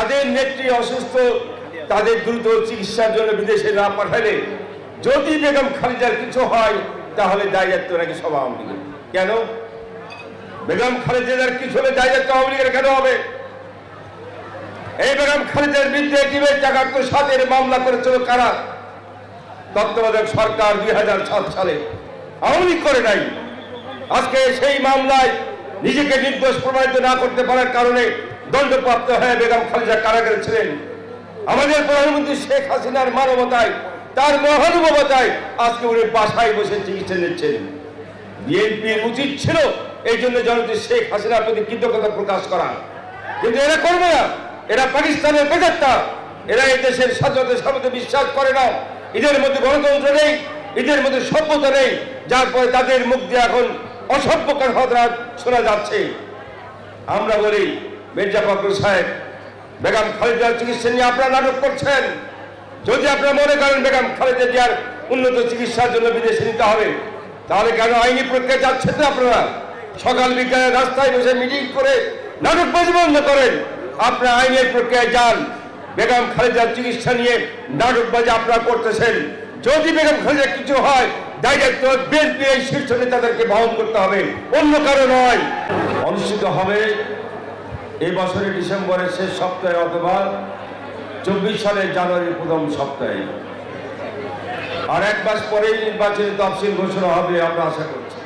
তাদের নেত্রী অসুস্থ, তাদের দ্রুত চিকিৎসার জন্য বিদেশে না পাঠালে যদি বেগম খালিদার কিছু হয়, তাহলে দায়িত্ব নাকি সব আওয়ামী লীগের। কেন? বেগম খালেদার কিছু হলে দায়িত্ব আওয়ামী লীগের কেন হবে? এই বেগম খালেদার বিরুদ্ধে টিমের টাকা সাতের মামলা করেছিল কারা? তত্ত্বাবধায়ক সরকার দুই হাজার সাত সালে। আওয়ামী লীগ করে নাই। আজকে সেই মামলায় নিজেকে নির্দোষ প্রমাণিত না করতে পারার কারণে দণ্ডপ্রাপ্ত হয়ে বেগম খালেদা কারাগারে ছিলেন। আমাদের প্রধানমন্ত্রী শেখ হাসিনার মানবতায়, তার মহানুভবতায় আজকে উনি বাসায় বসে চিকিৎসা নিচ্ছেন। বিএনপির উচিত ছিল এই জন্য জনতা শেখ হাসিনার প্রতি কৃতজ্ঞতা প্রকাশ করা। কিন্তু এরা করবে না। এরা পাকিস্তানের বেজাত্তা এরা এই দেশের স্বাধীনতার সামনে বিশ্বাস করে না। এদের মধ্যে গণতন্ত্র নেই, এদের মধ্যে সভ্যতা নেই। যার ফলে তাদের মুখ দিয়ে এখন অসভ্যকর হতরা শোনা যাচ্ছে। আমরা বলি মির্জা ফখরুল সাহেব, বেগম খালেদার চিকিৎসা নিয়ে আপনারা নাটক করছেন। যদি আপনারা মনে করেন বেগম খালেদা জিয়ার উন্নত চিকিৎসার জন্য বিদেশে নিতে হবে, তাহলে কেন আইনি প্রক্রিয়া যাচ্ছেন না আপনারা? সকাল বিকালে রাস্তায় বসে মিটিং করে নাটক বন্ধ করেন। আপনারা আইনের প্রক্রিয়ায় যান। বেগম খালেদার চিকিৎসা নিয়ে নাটকবাজি আপনারা করতেছেন। যদি বেগম খালেদার কিছু হয়, দায়িত্ব বিএনপি এই শীর্ষ নেতাদেরকে বহন করতে হবে। অন্য কারও নয়। অনুষ্ঠিত হবে এই বছরের ডিসেম্বরের শেষ সপ্তাহে অথবা চব্বিশ সালের জানুয়ারির প্রথম সপ্তাহে। আর এক মাস পরেই নির্বাচনের তফসিল ঘোষণা হবে, আমরা আশা করছি।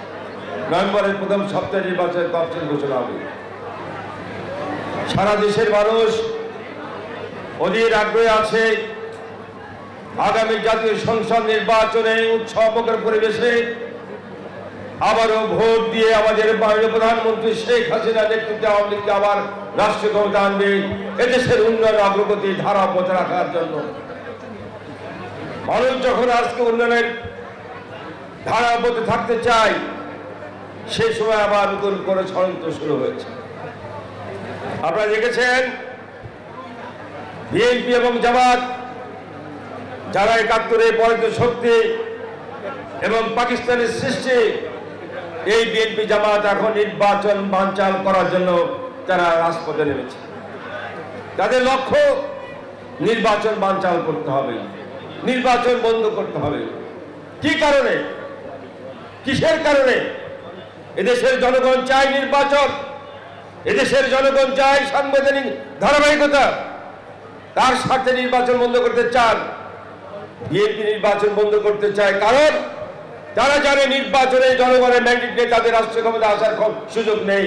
নভেম্বরের প্রথম সপ্তাহে নির্বাচনের তফসিল ঘোষণা হবে। সারা দেশের মানুষ অধীর আগ্রহে আছে আগামী জাতীয় সংসদ নির্বাচনে উৎসবকর পরিবেশে আবারও ভোট দিয়ে আমাদের মাননীয় প্রধানমন্ত্রী শেখ হাসিনা নেতৃত্বে আওয়ামী লীগকে আবার রাষ্ট্রীয় ক্ষমতা আনবে, এদেশের উন্নয়ন অগ্রগতি ধারা বজায় রাখার জন্য। মানুষ যখন আজকে উন্নয়নের ধারা বলতে থাকতে চাই সে সময় আবার নতুন করে ষড়যন্ত্র শুরু হয়েছে। আপনারা দেখেছেন, বিএনপি এবং জামাত যারা একাত্তরে পরাজিত শক্তি এবং পাকিস্তানের সৃষ্টি এই বিএনপি জামাত এখন নির্বাচন বানচাল করার জন্য তারা রাজপথে নেমেছে। তাদের লক্ষ্য নির্বাচন বানচাল করতে হবে। নির্বাচন বন্ধ করতে হবে। কি কারণে? কিসের কারণে? এদেশের জনগণ চায় নির্বাচন। এদেশের জনগণ চায় সাংবিধানিক ধারাবাহিকতা। তার স্বার্থে নির্বাচন বন্ধ করতে চান। বিএনপি নির্বাচন বন্ধ করতে চায় কারণ তারা জানে নির্বাচনে জনগণের ম্যান্ডেট নিয়ে তাদের রাষ্ট্রীয় ক্ষমতা আসার সুযোগ নেই।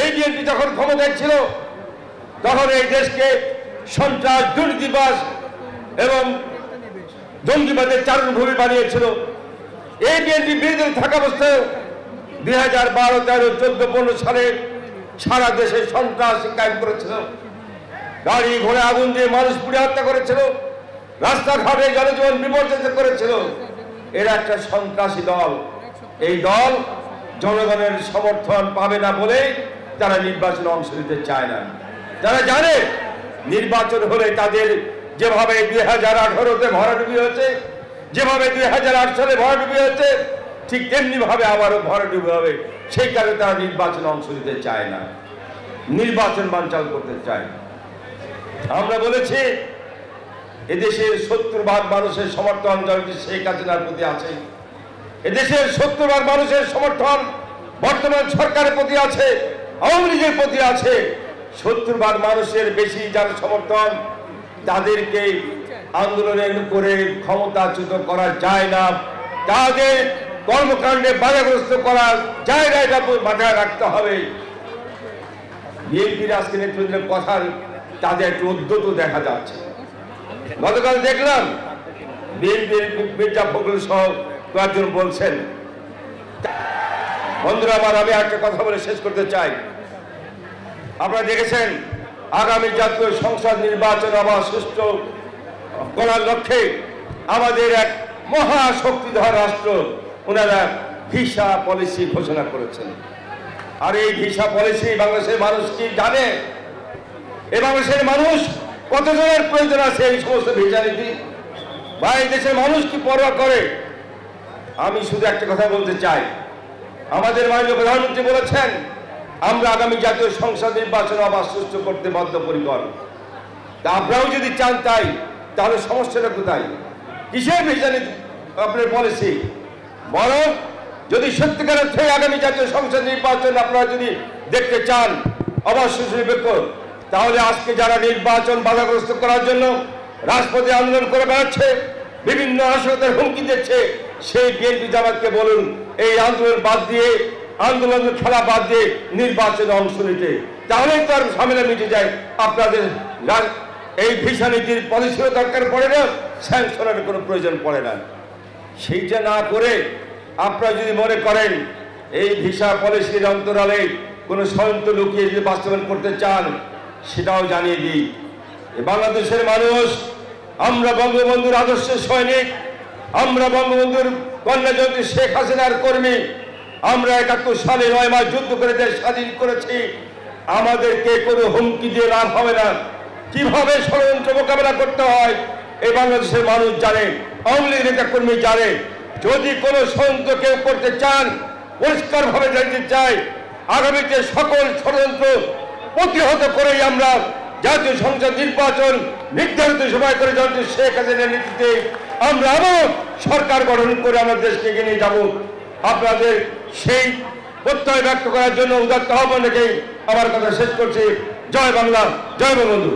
এই বিএনপি যখন ক্ষমতায় ছিল, তখন এই দেশকে সন্ত্রাস দুর্নীতিবাস এবং জঙ্গিবাদের চারণভূমি বানিয়েছিল। এই বিএনপি বিরোধী থাকা অবস্থায় দুই হাজার বারো, তেরো, চোদ্দ, পনেরো সালে সারা দেশে সন্ত্রাস কায়েম করেছিল। গাড়ি ঘোড়া, আগুন দিয়ে মানুষ পুড়ে হত্যা করেছিল। রাস্তাঘাটে জনজীবন বিপর্যস্ত করেছিল। এরা একটা সন্ত্রাসী দল। এই দল জনগণের সমর্থন পাবে না বলে তারা নির্বাচনে অংশ নিতে চায় না। তারা জানে নির্বাচন হলে তাদের যেভাবে দুই হাজার আঠারোতে ভরাডুবি হয়েছে, যেভাবে দুই হাজার আট সালে ভরাডুবি হয়েছে, ঠিক তেমনি ভাবে আবারও ভরাডুবি হবে। সেই কারণে তারা নির্বাচনে অংশ নিতে চায় না। নির্বাচন বানচাল করতে চায় আমরা বলেছি এদেশের সত্তর ভাগ মানুষের সমর্থন জনটি শেখ হাসিনার প্রতি আছে। এদেশের সত্তর ভাগ মানুষের সমর্থন বর্তমান সরকারের প্রতি আছে, আওয়ামী লীগের প্রতি আছে। সত্তর ভাগ মানুষের বেশি যার সমর্থন, তাদেরকে আন্দোলনের করে ক্ষমতাচ্যুত করা যায় না। তাদের কর্মকাণ্ডে বাধাগ্রস্ত করা যায় না, এটা মাথায় রাখতে হবে। বিএনপির আজকে নেতৃত্বের কথার তাদের একটু উদ্যত দেখা যাচ্ছে। গতকাল দেখলাম মির্জা ফখরুল সহ কয়েকজন বলছেন, বন্ধুরা, আমার আমি একটা কথা বলে শেষ করতে চাই। আপনারা দেখেছেন, আগামী জাতীয় সংসদ নির্বাচন আবার সুষ্ঠু করার লক্ষ্যে আমাদের এক মহা শক্তিধর রাষ্ট্র ওনারা ভিসা পলিসি ঘোষণা করেছেন। আর এই ভিসা পলিসি বাংলাদেশের মানুষ কি জানে? এ বাংলাদেশের মানুষ কতজনের প্রয়োজন আছে এই সমস্ত বা এই দেশের মানুষ কি পরোয়া করে? আমি শুধু একটা কথা বলতে চাই। আমাদের মাননীয় প্রধানমন্ত্রী বলেছেন, আমরা আগামী জাতীয় সংসদ নির্বাচন আবার সুস্থ করতে বদ্ধপরিকর তা আপনারাও যদি চান তাই, তাহলে সমস্যাটা কোথায়? কিসের ভিসানি আপনার পলিসি বরং যদি সত্যিকার অর্থে আগামী জাতীয় সংসদ নির্বাচন আপনারা যদি দেখতে চান অবশ্যই সুনিরপেক্ষ তাহলে আজকে যারা নির্বাচন বাধাগ্রস্ত করার জন্য রাজপথে আন্দোলন করে বেড়াচ্ছে, বিভিন্ন নাশকতার হুমকি দিচ্ছে, সেই বিএনপি জামাতকে বলুন, এই আন্দোলন বাদ দিয়ে, আন্দোলনের খেলা বাদ দিয়ে নির্বাচনে অংশ নিতে। তাহলেই আর ঝামেলা মিটে যায়। আপনাদের এই ভিসা নীতির পলিসিও দরকার পড়ে না স্যাংশনের কোনো প্রয়োজন পড়ে না। সেইটা না করে আপনারা যদি মনে করেন, এই ভিসা পলিসির অন্তরালে কোনো ষড়যন্ত্র লুকিয়ে যদি বাস্তবায়ন করতে চান সেটাও জানিয়ে দিই। বাংলাদেশের মানুষ, আমরা বঙ্গবন্ধুর আদর্শের সৈনিক, আমরা বঙ্গবন্ধুর কন্যাযন্ত্রী শেখ হাসিনার কর্মী, আমরা একাত্তর সালে নয় মাস যুদ্ধ করে দেশ স্বাধীন করেছি। আমাদেরকে কোনো হুমকি দিয়ে লাভ হবে না। কীভাবে ষড়যন্ত্র মোকাবেলা করতে হয় এই বাংলাদেশের মানুষ জানে। আওয়ামী লীগ নেতা কর্মী জানে। যদি কোনো ষড়যন্ত্র কেউ করতে চান, পরিষ্কারভাবে জানতে চাই, আগামীতে সকল ষড়যন্ত্র প্রতিহত করেই আমরা জাতীয় সংসদ নির্বাচন নির্ধারিত সময় করে যখন শেখ হাসিনার নেতৃত্বে আমরা আবার সরকার গঠন করে আমরা দেশকে এগিয়ে নিয়ে যাব। আপনাদের সেই প্রত্যয় ব্যক্ত করার জন্য উদাত্ত আহ্বান রেখে আমার কথা শেষ করছি। জয় বাংলা, জয় বঙ্গবন্ধু।